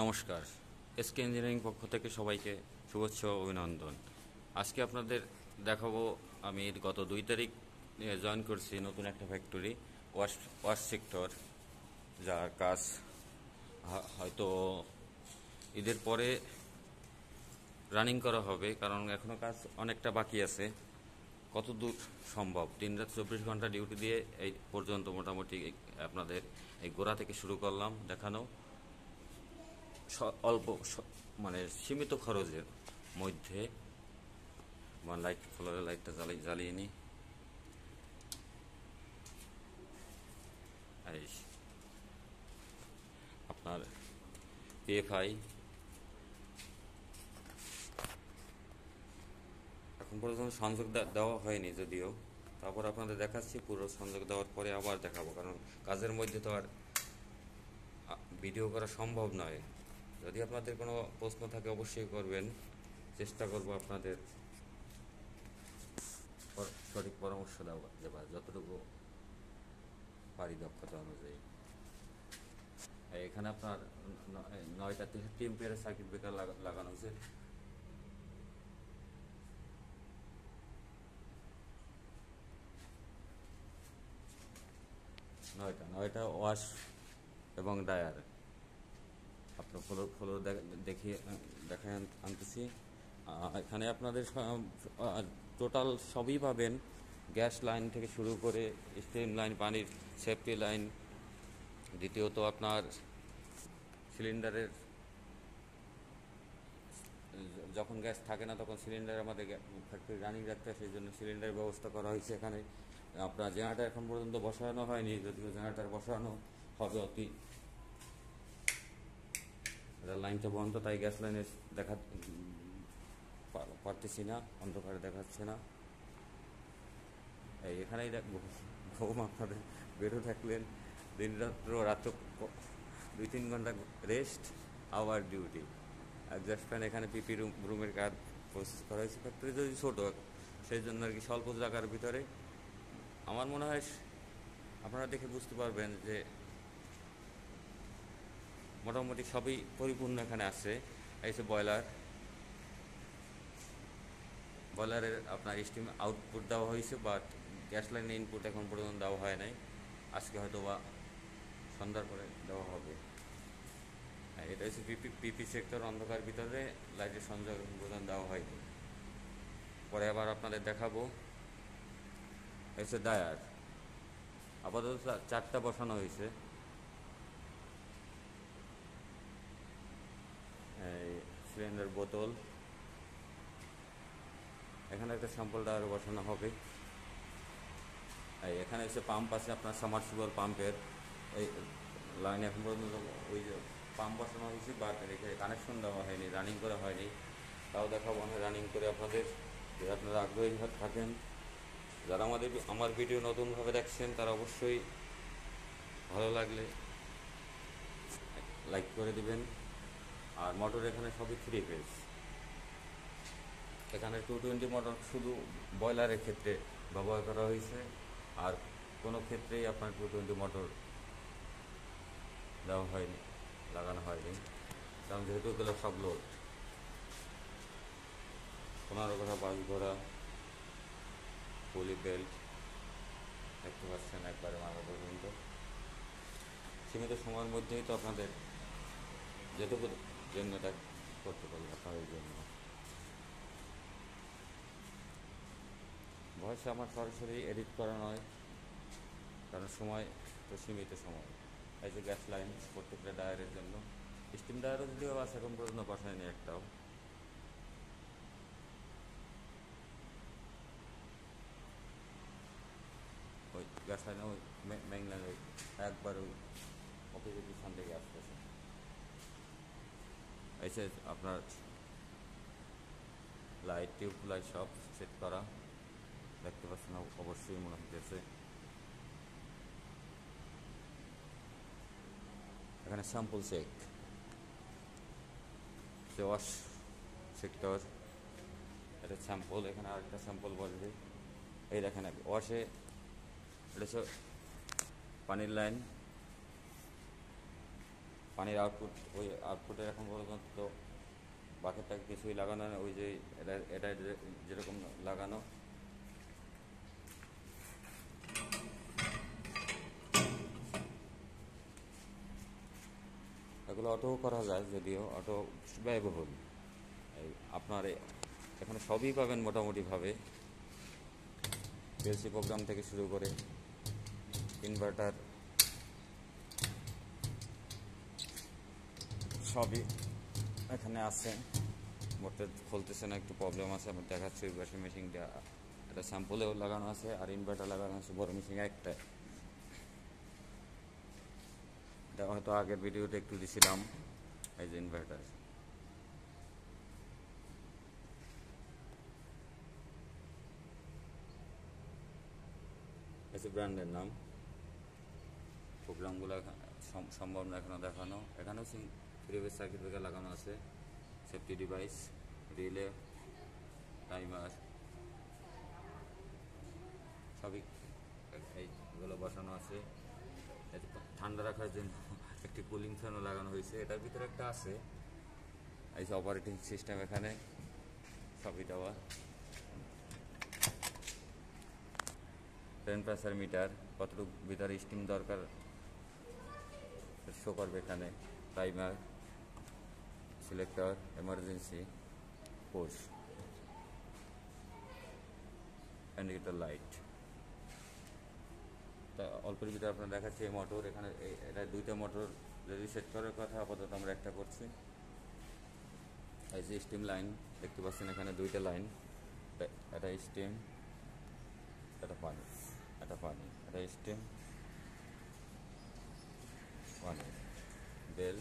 নমস্কার। SK engineering পক্ষ থেকে সবাইকে শুভেচ্ছা ও অভিনন্দন। আজকে আপনাদের দেখাবো আমি গত দুই তারিখ জয়েন করছি নতুন একটা ফ্যাক্টরি ওয়াশ ওয়াশ সেক্টর যার কাজ হয়তো ঈদের পরে রানিং করা হবে, কারণ এখনও কাজ অনেকটা বাকি আছে। কত দূর সম্ভব? দিন রাত চব্বিশ ঘণ্টা ডিউটি দিয়ে এই পর্যন্ত মোটামুটি আপনাদের এই গোড়া থেকে শুরু করলাম দেখানো। অল্প মানে সীমিত খরচের মধ্যে আমার লাইট ফ্লোরের লাইটটা জ্বালিয়ে জ্বালিয়ে নিই। আপনার পিএফআই এখন পর্যন্ত সংযোগ দেওয়া হয়নি যদিও। তারপর আপনাদের দেখাচ্ছি, পুরো সংযোগ দেওয়ার পরে আবার দেখাবো, কারণ কাজের মধ্যে তো আর ভিডিও করা সম্ভব নয়। যদি আপনাদের কোনো প্রশ্ন থাকে অবশ্যই করবেন। চেষ্টা করব আপনাদের সঠিক পরামর্শ দেওয়া, দেবার, যতটুকু পারি দক্ষতা অনুযায়ী। এখানে আপনার নয়টা তেষট্টি এম্পিয়ারের সার্কিট ব্রেকার লাগানো হয়েছে। নয়টা নয়টা ওয়াশ এবং ডায়ার আপনার ফ্লোর ফ্লোর দেখিয়ে দেখায় আনতেছি। এখানে আপনাদের টোটাল সবই পাবেন। গ্যাস লাইন থেকে শুরু করে স্টিম লাইন পানির সেফটি লাইন দ্বিতীয়ত আপনার সিলিন্ডারের যখন গ্যাস থাকে না তখন সিলিন্ডার আমাদের ফ্যাক্টরি রানিং রাখতে হয় সেই জন্য সিলিন্ডারের ব্যবস্থা করা হয়েছে এখানে। আপনার জেনারেটার এখন পর্যন্ত বসানো হয়নি, যদিও জেনারেটার বসানো হবে অতি এটা লাইনটা বন্ধ, তাই গ্যাস লাইনে দেখা পারতেছি না, অন্ধকারে দেখাচ্ছে না। এই এখানেই দেখব ঘুম আপনাদের বেরো থাকলেন। দিন রাত্র রাত্র দুই তিন ঘণ্টা রেস্ট আওয়ার ডিউটি আর অ্যাডজাস্ট ফ্যান এখানে পিপি রুম রুমের কাজ প্রসেস করা হয়েছে। ফ্যাক্টরি যদি ছোটো, সেই জন্য আর কি স্বল্প জায়গার ভিতরে। আমার মনে হয় আপনারা দেখে বুঝতে পারবেন যে মোটামুটি সবই পরিপূর্ণ এখানে আছে। এই যে বয়লার বয়লারের আপনার স্টিম আউটপুট দেওয়া হয়েছে বাট গ্যাস লাইনের ইনপুট এখন পর্যন্ত দেওয়া হয় নাই। আজকে হয়তো বা সন্ধ্যার পরে দেওয়া হবে। হ্যাঁ, এটা হচ্ছে পিপি পিপি সেক্টর অন্ধকার ভিতরে লাইটের সংযোগ পর্যন্ত দেওয়া হয়নি। পরে আবার আপনাদের দেখাবো। হচ্ছে ডায়ার আপাতত চারটা বসানো হয়েছে এই সিলিন্ডার বোতল। এখানে একটা স্যাম্পল ডায়ার বসানো হবে। এই এখানে এসে পাম্প আছে আপনার সামারসিবল পাম্পের এই লাইনে এখন পর্যন্ত ওই যে পাম্প বসানো হয়েছে বাট এখানে কানেকশন দেওয়া হয়নি রানিং করা হয়নি। তাও দেখাবো আমি রানিং করে আপনাদের, যদি আপনারা আগ্রহী থাকেন। যারা আমাদের আমার ভিডিও নতুনভাবে দেখছেন, তারা অবশ্যই ভালো লাগলে লাইক করে দিবেন। আর মোটর এখানে সবই থ্রি ফেজ এখানে টু টোয়েন্টি মোটর শুধু বয়লারের ক্ষেত্রে ব্যবহার করা হয়েছে, আর কোনো ক্ষেত্রেই আপনার টু টোয়েন্টি মোটর দেওয়া হয়নি, লাগানো হয়নি, কারণ যেহেতু এগুলো সব লোড পনেরো ঘোড়া পাঁচ ঘোড়া পুলি বেল্ট দেখতে পাচ্ছেন একবারে মারা পর্যন্ত। সীমিত সময়ের মধ্যেই তো আপনাদের যেটুকু জন্য এটা করতে পারি আপনাদের জন্য। ভয়েসে আমার সরাসরি এডিট করা নয়, কারণ সময় তো সীমিত সময়। এই যে গ্যাস লাইন প্রত্যেকটা ডায়ারের জন্য। স্টিম ডায়ারও যদিও আছে, এখন পর্যন্ত বসায়নি একটাও। ওই গ্যাস লাইনে ওই একবার ওই অফিসের পিছন থেকে আসতেছে। এসে আপনার লাইট টিউব লাইট সব সেট করা, দেখতে পাচ্ছেন অব- অবশ্যই মনে হচ্ছে এখানে স্যাম্পল চেক ওয়াশ সেক্টর এটা স্যাম্পল এখানে আরেকটা স্যাম্পল বসবে এই দেখেন ওয়াশে এটা হচ্ছে পানির লাইন পানির আউটপুট ওই আউটপুটের এখন পর্যন্ত বাকেটটা কিছুই লাগানো না ওই যে এটা এটা যেরকম লাগানো। এগুলো অটো করা যায় যদিও অটো ব্যয়বহুল। আপনার এখানে সবই পাবেন মোটামুটিভাবে। পিএলসি প্রোগ্রাম থেকে শুরু করে ইনভার্টার সবই এখানে আছে। মোটর খুলতেছে না, একটু প্রবলেম আছে আমি দেখাচ্ছি ওয়াশিং মেশিনটা এটা স্যাম্পলেও লাগানো আছে আর ইনভার্টার লাগানো আছে, বড় মেশিন একটা। এটা হয়তো আগের ভিডিওতে একটু দিছিলাম, এই যে ইনভার্টার যে ব্র্যান্ডের নাম। প্রোগ্রামগুলো সম্ভব না এখনও দেখানো। এখানেও ফ্রিবেস সার্কিট ব্রেকার লাগানো আছে, সেফটি ডিভাইস, রিলে, টাইমার, সবই এইগুলো বসানো আছে। ঠান্ডা রাখার জন্য একটি কুলিং ফ্যানও লাগানো হয়েছে। এটার ভিতরে একটা আছে, এই যে অপারেটিং সিস্টেম এখানে, সবই দেওয়া। টেম্পারেচার মিটার কতটুকু ভিতরে স্টিম দরকার শো করবে এখানে timer selector emergency push indicator light তা অল্পের ভিতরে আপনার দেখাচ্ছে এই মোটর এখানে এটা দুইটা মোটর যদি সেট করার কথা, আপাতত আমরা একটা করছি। এই যে স্টিম লাইন দেখতে পাচ্ছেন এখানে দুইটা লাইন এটা স্টিম এটা পানি এটা পানি, এটা স্টিম পানি। বেল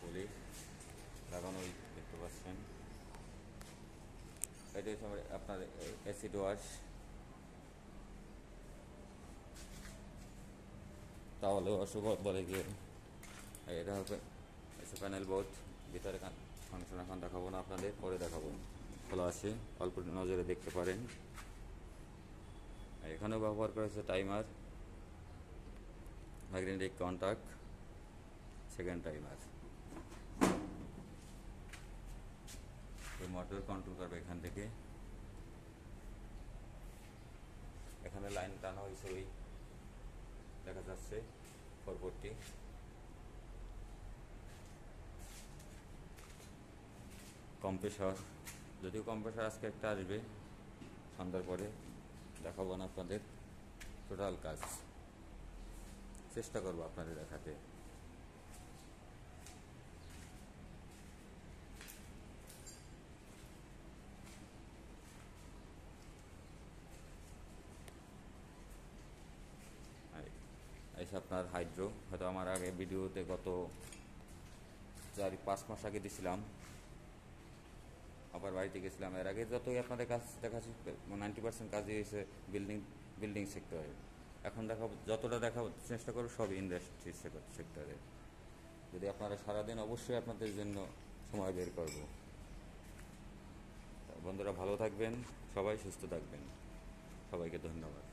পুলি লাগানো দেখতে পাচ্ছেন। এটা হচ্ছে আমার আপনার অ্যাসিড ওয়াশ তাহলে অসুখ বলে গিয়ে এটা হবে এসে প্যানেল বোর্ড ভিতরে ফাংশন এখন দেখাবো না আপনাদের, পরে দেখাবো। খোলা আছে, অল্প নজরে দেখতে পারেন। এখানেও ব্যবহার করা হয়েছে timer magnetic contact second timer এই মোটর কন্ট্রোল করবে এখান থেকে। এখানে লাইন টানা হয়েছে ওই, দেখা যাচ্ছে পরবর্তী কম্প্রেসর যদিও কম্প্রেসর আজকে একটা আসবে, সন্ধ্যার পরে দেখাবো না আপনাদের। টোটাল কাজ। চেষ্টা করব আপনাদের দেখাতে। এসে আপনার হাইড্রো হয়তো আমার আগে ভিডিওতে গত চার, পাঁচ মাস আগে দিছিলাম। আবার বাড়িতে গেছিলাম। এর আগে যতই আপনাদের কাজ দেখাচ্ছি নাইনটি পার্সেন্ট কাজই হয়েছে বিল্ডিং বিল্ডিং সেক্টরে এখন দেখাবো যতটা দেখাবো চেষ্টা করব সব ইন্ডাস্ট্রি সেক্টরে যদি আপনারা সারাদিন অবশ্যই আপনাদের জন্য সময় বের করব। বন্ধুরা, ভালো থাকবেন, সবাই সুস্থ থাকবেন। সবাইকে ধন্যবাদ।